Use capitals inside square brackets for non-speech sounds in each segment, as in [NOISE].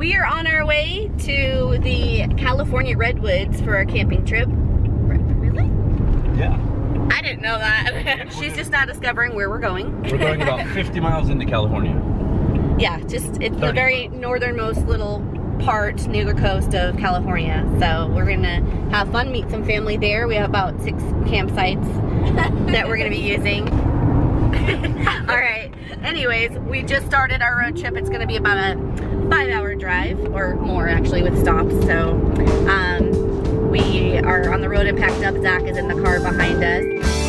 We are on our way to the California Redwoods for our camping trip. Really? Yeah. I didn't know that. [LAUGHS] She's just now discovering where we're going. We're going about [LAUGHS] 50 miles into California. Yeah, just it's the 30 very northernmost little part near the coast of California. So we're gonna have fun, meet some family there. We have about six campsites [LAUGHS] that we're gonna be using. All right. Anyways, we just started our road trip. It's gonna be about a five-hour drive or more actually with stops. So um, we are on the road and packed up. Zach is in the car behind us.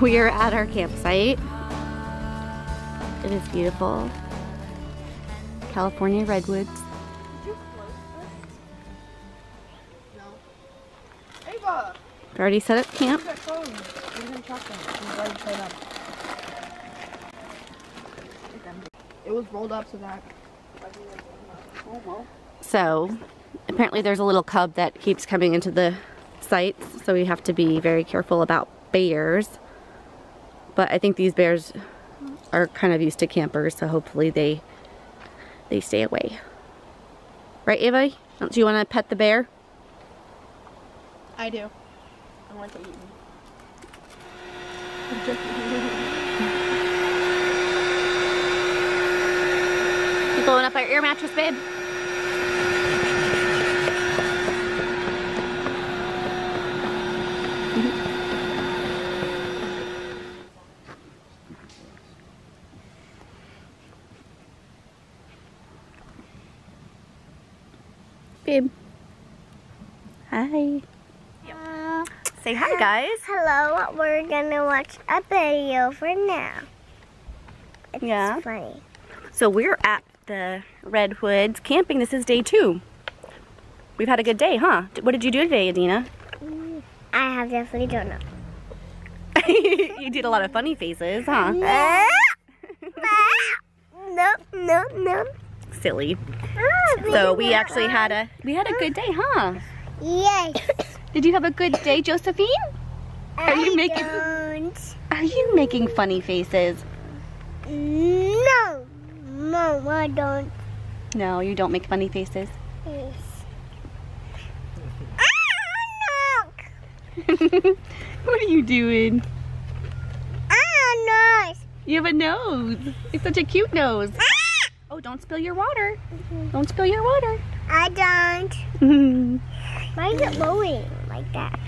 We are at our campsite. It is beautiful. California redwoods. Ava, already set up camp. that phone. You didn't check them. It was right side up. It's empty. It was rolled up so that. So apparently there's a little cub that keeps coming into the sites, so we have to be very careful about bears. But I think these bears are kind of used to campers, so hopefully they they stay away. Right, Ava? Don't you want to pet the bear? I do. I want to eat me. [LAUGHS] You blowing up our air mattress? Babe. Hi. Say hi, guys. Hello, we're gonna watch a video for now. It's Yeah. funny. So we're at the Redwoods camping. This is day two. We've had a good day, huh? What did you do today, Adina? Mm, I have definitely don't know. [LAUGHS] you did a lot of funny faces, huh? no, no, no. Silly. Ah, so we actually had a we had a good day, huh? Yes. Did you have a good day, Josephine? Are you I making- Don't. Are you making funny faces? No, no, I don't. No, you don't make funny faces. Yes. Ah, [LAUGHS] look. what are you doing? Ah, nose. You have a nose. It's such a cute nose. Ah! Oh, don't spill your water. Don't spill your water. I don't. [LAUGHS] Why is it blowing like that?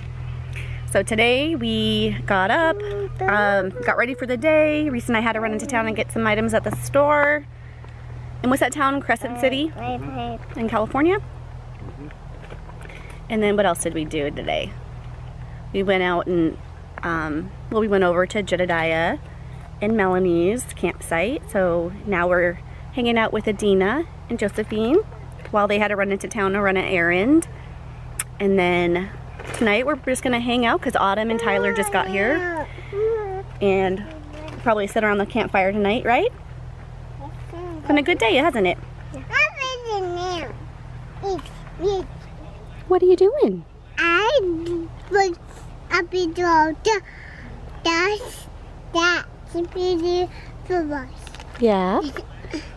So today we got up, um, got ready for the day. Reese and I had to run into town and get some items at the store. And what's that town? Crescent City in California. And then what else did we do today? We went out and, um, well, we went over to Jedediah and Melanie's campsite. So now we're hanging out with Adina and Josephine while they had to run into town to run an errand. And then tonight we're just gonna hang out because Autumn and Tyler just got here and probably sit around the campfire tonight, right? It's been a good day, hasn't it? What are you doing? I was a video. That's that's a video for us. Yeah.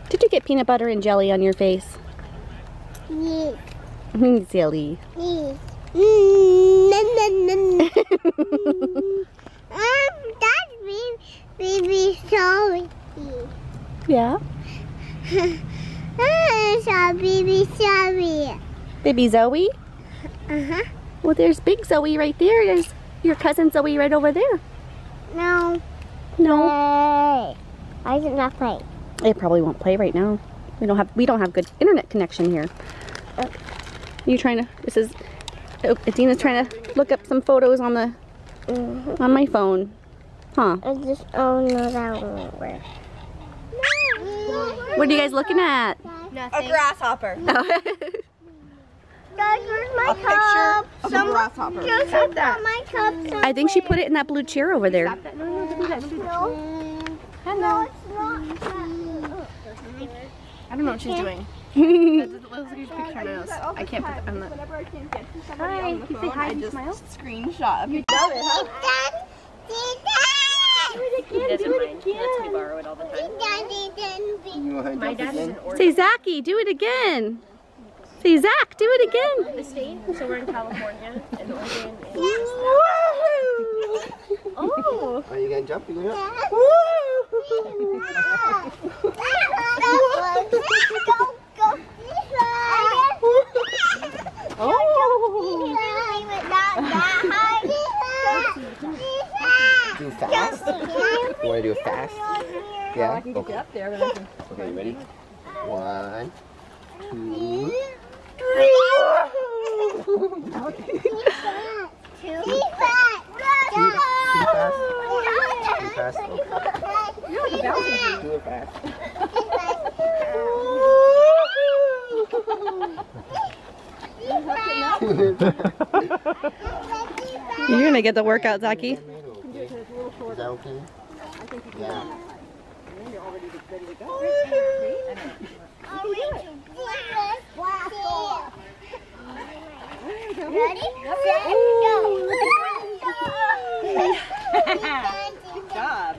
Did you get peanut butter and jelly on your face? Yes, [LAUGHS] Silly. yes. Mm, um, that's me, baby. Sorry. Yeah. Baby Zoe. Baby Zoe? Uh-huh. Well, there's big Zoe right there. There's your cousin Zoe right over there. No. No. Play. I did not play. It probably won't play right now. We don't have we don't have good internet connection here. Oh. You trying to? This is. Oh, Adina's trying to look up some photos on the Mm-hmm. on my phone. Huh? I just, oh no, that won't work. What are you guys looking at? A grasshopper. [LAUGHS] Guys, where's my A picture cup? of a grasshopper. Joseph got my cup I think she put it in that blue chair over there. No. No, it's not. I don't know what she's doing. Let's look at picture of nose. I can't put on the. Whenever I can't get to somebody on the phone, I just screenshot. of it. My dad is Say Zachy, do it again. Say Zach, do it again. the state, so we're in California, and Oregon is... [LAUGHS] Oh! Are you gonna jump? You gonna jump? Do fast? You wanna do it fast? Yeah? Okay. [LAUGHS] Okay, you ready? One, two, too fast. Do it fast. [LAUGHS] You're gonna get the workout, Zachy. Is that okay? Yeah. Ready? Set, go. Good job.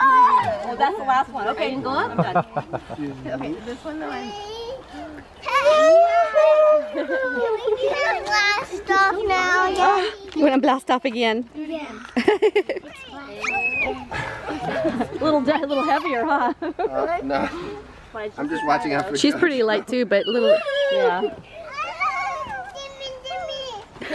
Oh, that's the last one. Okay, you go up. I'm done. [LAUGHS] Okay, this one though. I'm Blast off now, yeah. You wanna blast off again? A [LAUGHS] little, a little heavier, huh? Uh, no. I'm just watching out for She's Josh. pretty light too, but little. Yeah. [LAUGHS] [LAUGHS]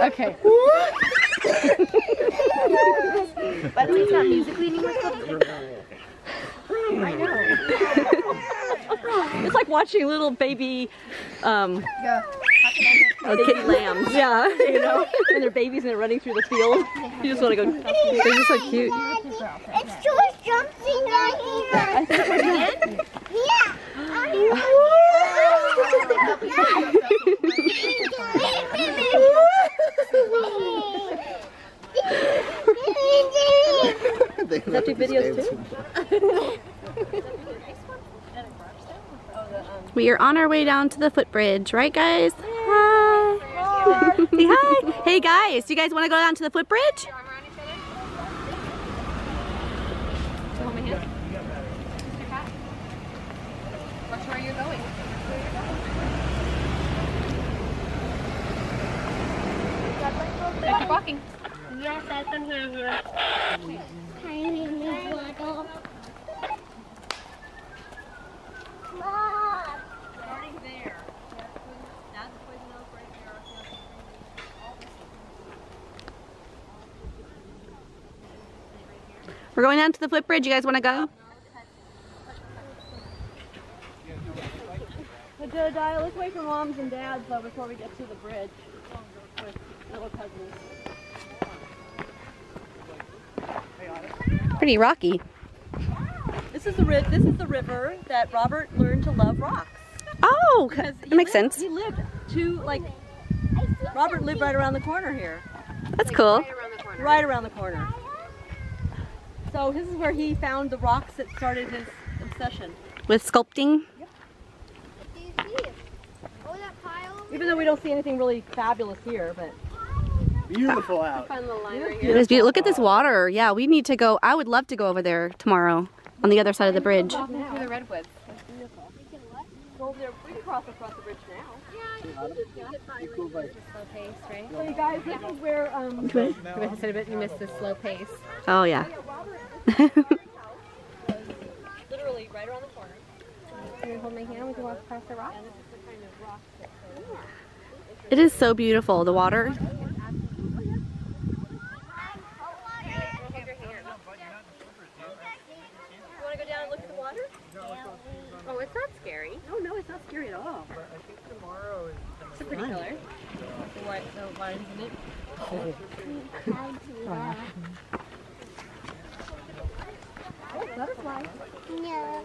Okay. But it's not musically anymore. I know. It's like watching little baby, um, Yeah. baby lambs. Yeah, you know, and they're babies and they're running through the field. You just want to go. They're just so cute. It's George jumping down here. They love do videos too? We are on our way down to the footbridge, right, guys? Hi. Say hi. Hey, guys, do you guys want to go down to the footbridge? Where are you going? Keep walking. Yes, I can hear you. We're going down to the footbridge. You guys want to go? Look away from moms and dads though before we get to the bridge. Little cousins. Pretty rocky. This is the this is the river that Robert learned to love rocks. Oh, Because that makes lived- sense. He lived two like Robert lived right around the corner here. That's cool. Right around the corner. So this is where he found the rocks that started his obsession. With sculpting. Even though we don't see anything really fabulous here, but Beautiful out. It is beautiful. Look at this water. Yeah, we need to go. I would love to go over there tomorrow on the other side of the bridge. Through the redwoods. Go over there. We can cross across the bridge now. So you guys, this is where um. Good. [LAUGHS] I said a bit. You missed the slow pace. Oh yeah. [LAUGHS] Literally right around the corner. Can you hold my hand? We can walk across the rock. It is so beautiful. The water. You want to go down and look at the water? Oh, it's not scary. No, no, it's not scary at all. It's a pretty color. The white, the white, isn't it?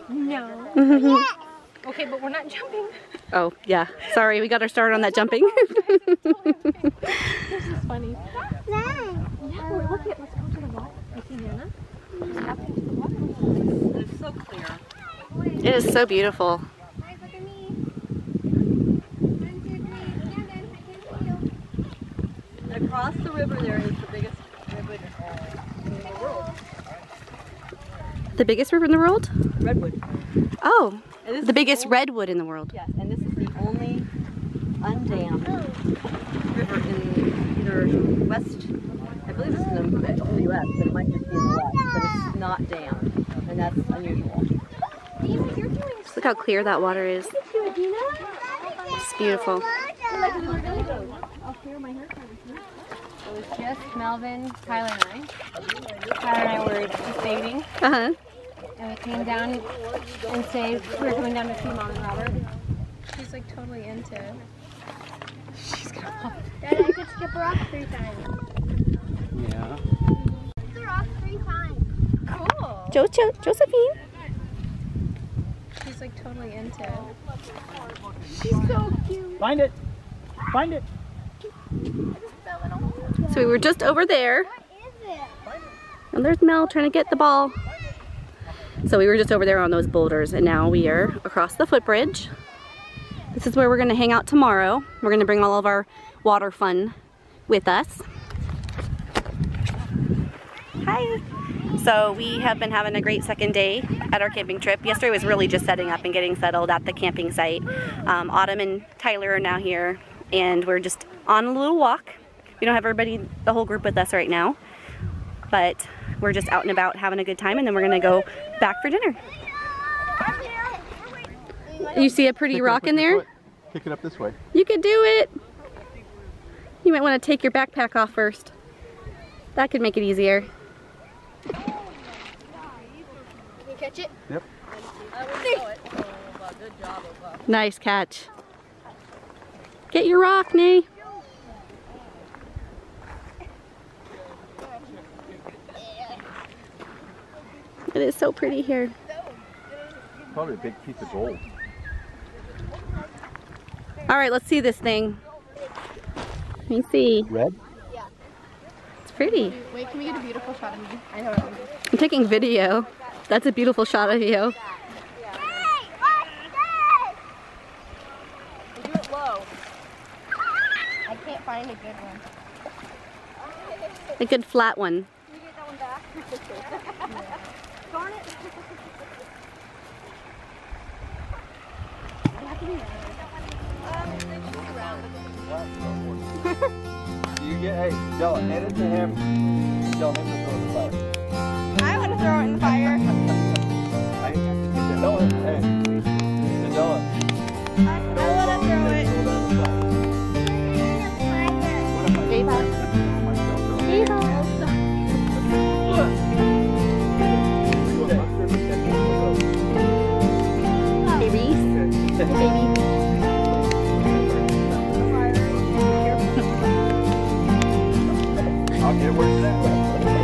No. Okay, but we're not jumping. Oh yeah. Sorry, we got our start on that jumping. [LAUGHS] This is funny. Yeah, we're looking at what's going to the water. You see Nana? She's tapping into the water. It's so clear. it is so beautiful. Across the river there is the biggest redwood in the world. The biggest river in the world? Redwood. Oh, And this the biggest only- redwood in the world. Yes, and this is the only undammed river in either west, I believe it's in the, the U.S., but it might just be in the west, but it's not dammed, and that's unusual. Look how clear that water is. It's beautiful. It was just Melvin, Tyler, and I. Tyler and I were just dating, Uh huh. and we came down and saved. We were coming down to see Mom and Robert. She's like totally into it. Dad, I could skip a rock three times. Yeah. The rock three times. Cool. Jo- jo- Josephine. She's like totally into it. She's so cute. Find it. Find it. So we were just over there, and there's Mel trying to get the ball. So we were just over there on those boulders, and now we are across the footbridge. This is where we're gonna hang out tomorrow. We're gonna bring all of our water fun with us. Hi. So we have been having a great second day at our camping trip. Yesterday was really just setting up and getting settled at the camping site. Um, Autumn and Tyler are now here, and we're just on a little walk. We don't have everybody, the whole group with us right now, but we're just out and about having a good time, and then we're gonna go back for dinner. You see a pretty rock in there? Pick it up this way. You could do it. You might want to take your backpack off first. That could make it easier. You catch it? Yep. Nice catch. Get your rock, Nay. It is so pretty here. Probably a big piece of gold. All right, let's see this thing. Let me see. Red? It's pretty. Wait, can we get a beautiful shot of me? I know. I'm taking video. That's a beautiful shot of you. Hey, watch this! Do. I can't find a good one. A good flat one. [LAUGHS] Can you get that one back? Darn it. You get, hey, Della, hand it to him. Tell him to throw the fire. I'll get where it's at.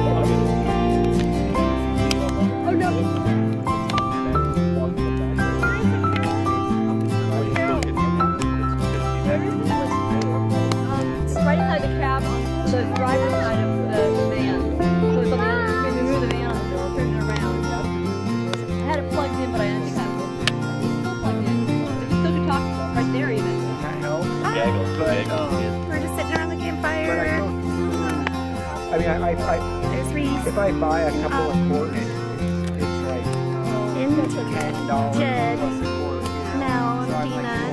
I mean, I, I, I if I buy a couple um, of quarts, it's, it's like in ten dollars plus a quart. Mel, so Dina.